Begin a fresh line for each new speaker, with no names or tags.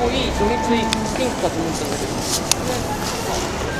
こいい初日ピンクかと思ったんだけど。